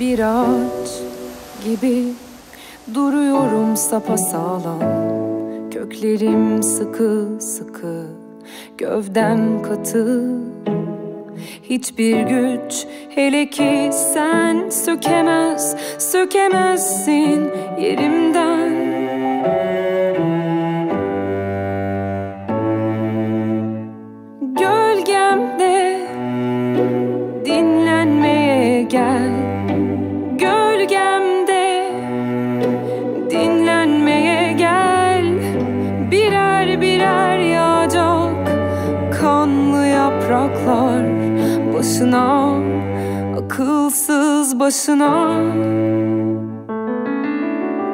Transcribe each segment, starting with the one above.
Bir ağaç gibi duruyorum sapasağlam. Köklerim sıkı sıkı Gövdem katı. Hiçbir güç hele ki sen sökemez Sökemezsin yerimden yapraklar Başına akılsız başına.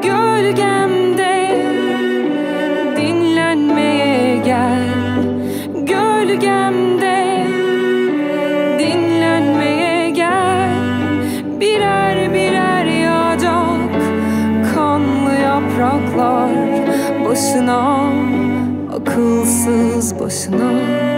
Gölgemde dinlenmeye gel. Gölgemde dinlenmeye gel. Birer birer yağacak kanlı yapraklar Başına akılsız başına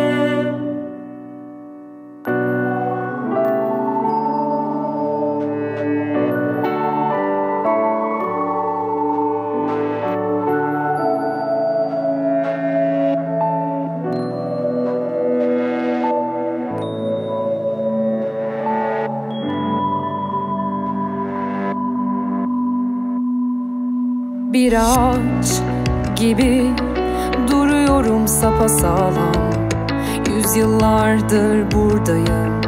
Bir ağaç gibi duruyorum sapasağlam. Yüzyıllardır buradayım.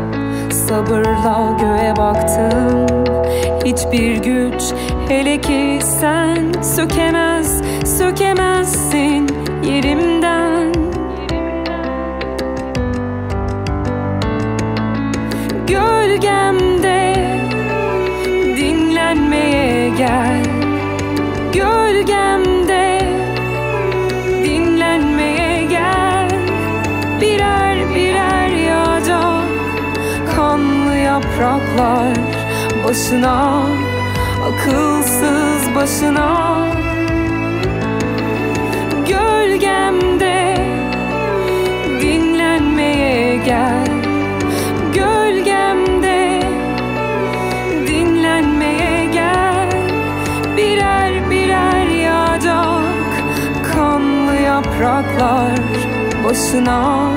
Sabırla göğe baktım. Hiçbir güç hele ki sen Sökemez, sökemezsin yerimden. Gölgemde dinlenmeye gel Gölgemde dinlenmeye gel. Birer birer yağacak kanlı yapraklar Başına akılsız başına. Gölgemde dinlenmeye gel yapraklar Başına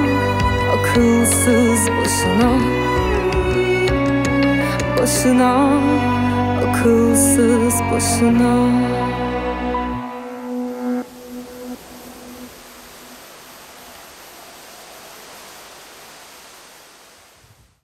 akılsız başına Başına akılsız başına